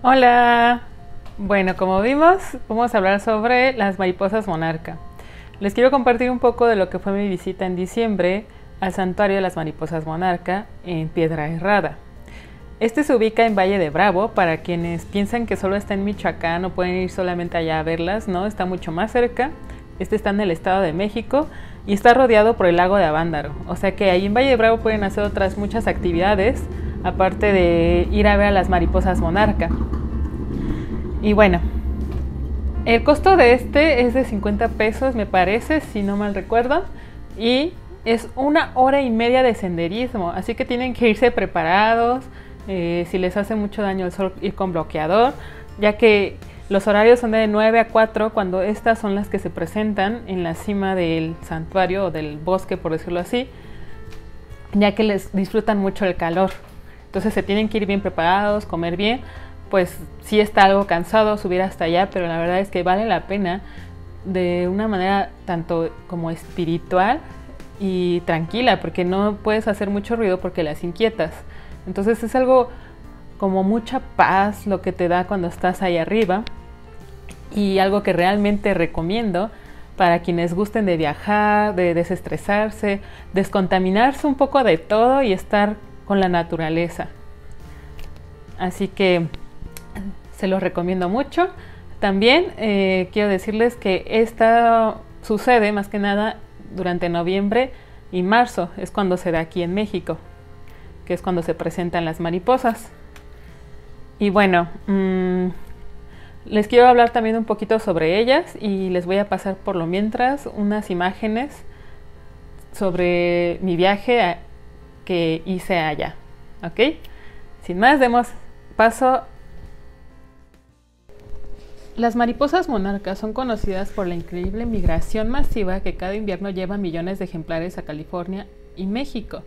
Hola. Bueno, como vimos, vamos a hablar sobre las mariposas monarca. Les quiero compartir un poco de lo que fue mi visita en diciembre al santuario de las mariposas monarca en Piedra Herrada. Este se ubica en Valle de Bravo, para quienes piensan que solo está en Michoacán o pueden ir solamente allá a verlas, no, está mucho más cerca. Este está en el Estado de México y está rodeado por el lago de Avándaro. O sea que ahí en Valle de Bravo pueden hacer otras muchas actividades, aparte de ir a ver a las mariposas monarca. Y bueno, el costo de este es de 50 pesos, me parece, si no mal recuerdo. Y es una hora y media de senderismo, así que tienen que irse preparados. Eh, si les hace mucho daño el sol, ir con bloqueador, ya que los horarios son de 9 a 4 cuando estas son las que se presentan en la cima del santuario o del bosque, por decirlo así, ya que les disfrutan mucho el calor. Entonces se tienen que ir bien preparados, comer bien, pues sí está algo cansado subir hasta allá, pero la verdad es que vale la pena de una manera tanto como espiritual y tranquila, porque no puedes hacer mucho ruido porque las inquietas. Entonces es algo como mucha paz lo que te da cuando estás ahí arriba y algo que realmente recomiendo para quienes gusten de viajar, de desestresarse, descontaminarse un poco de todo y estar con la naturaleza. Así que se los recomiendo mucho. También eh, quiero decirles que esta sucede más que nada durante noviembre y marzo, es cuando se da aquí en México que es cuando se presentan las mariposas. Y bueno, mm, les quiero hablar también un poquito sobre ellas y les voy a pasar por lo mientras unas imágenes sobre mi viaje que hice allá. ¿Ok? Sin más, demos paso. Las mariposas monarcas son conocidas por la increíble migración masiva que cada invierno lleva millones de ejemplares a California y México.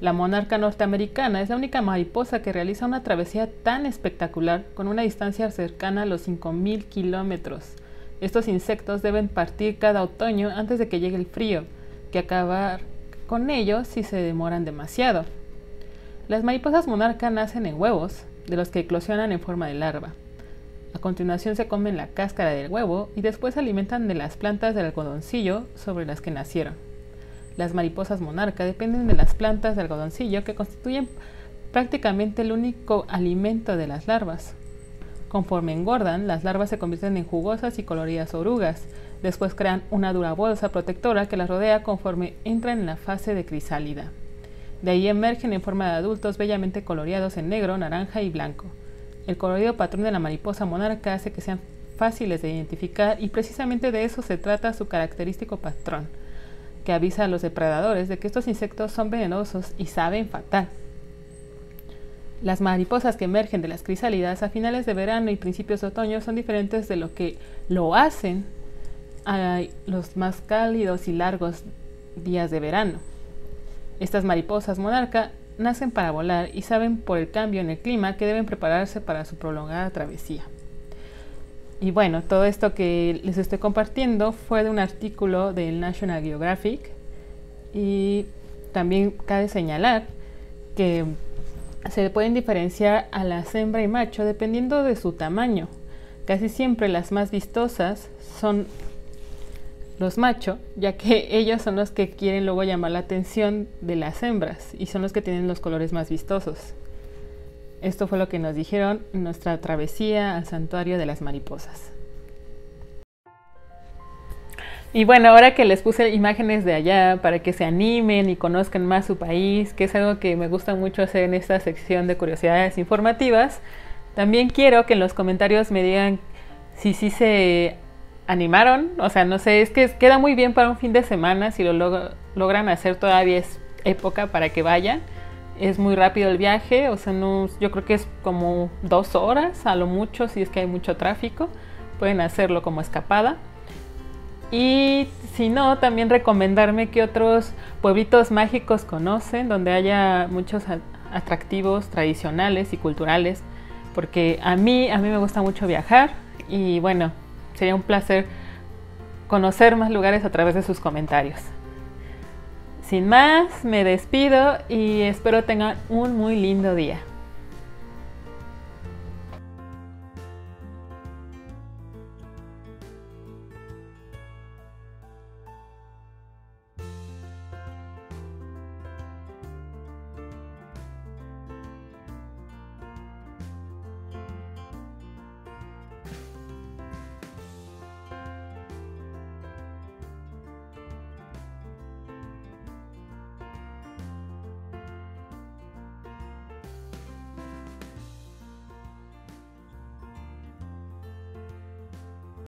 La monarca norteamericana es la única mariposa que realiza una travesía tan espectacular con una distancia cercana a los 5.000 kilómetros. Estos insectos deben partir cada otoño antes de que llegue el frío, que acabar con ellos si se demoran demasiado. Las mariposas monarca nacen en huevos, de los que eclosionan en forma de larva. A continuación se comen la cáscara del huevo y después se alimentan de las plantas del algodoncillo sobre las que nacieron. Las mariposas monarca dependen de las plantas de algodoncillo que constituyen prácticamente el único alimento de las larvas. Conforme engordan, las larvas se convierten en jugosas y coloridas orugas. Después crean una dura bolsa protectora que las rodea conforme entran en la fase de crisálida. De ahí emergen en forma de adultos bellamente coloreados en negro, naranja y blanco. El colorido patrón de la mariposa monarca hace que sean fáciles de identificar y precisamente de eso se trata su característico patrón que avisa a los depredadores de que estos insectos son venenosos y saben fatal. Las mariposas que emergen de las crisálidas a finales de verano y principios de otoño son diferentes de lo que lo hacen a los más cálidos y largos días de verano. Estas mariposas monarca nacen para volar y saben por el cambio en el clima que deben prepararse para su prolongada travesía. Y bueno, todo esto que les estoy compartiendo fue de un artículo del National Geographic y también cabe señalar que se pueden diferenciar a la hembra y macho dependiendo de su tamaño. Casi siempre las más vistosas son los machos, ya que ellos son los que quieren luego llamar la atención de las hembras y son los que tienen los colores más vistosos. Esto fue lo que nos dijeron en nuestra travesía al santuario de las mariposas. Y bueno, ahora que les puse imágenes de allá para que se animen y conozcan más su país, que es algo que me gusta mucho hacer en esta sección de curiosidades informativas, también quiero que en los comentarios me digan si sí se animaron. O sea, no sé, es que queda muy bien para un fin de semana, si lo logran hacer todavía es época para que vayan es muy rápido el viaje, o sea, no, yo creo que es como dos horas a lo mucho si es que hay mucho tráfico. Pueden hacerlo como escapada. Y si no, también recomendarme que otros pueblitos mágicos conocen, donde haya muchos atractivos tradicionales y culturales, porque a mí, a mí me gusta mucho viajar y bueno, sería un placer conocer más lugares a través de sus comentarios. Sin más, me despido y espero tengan un muy lindo día.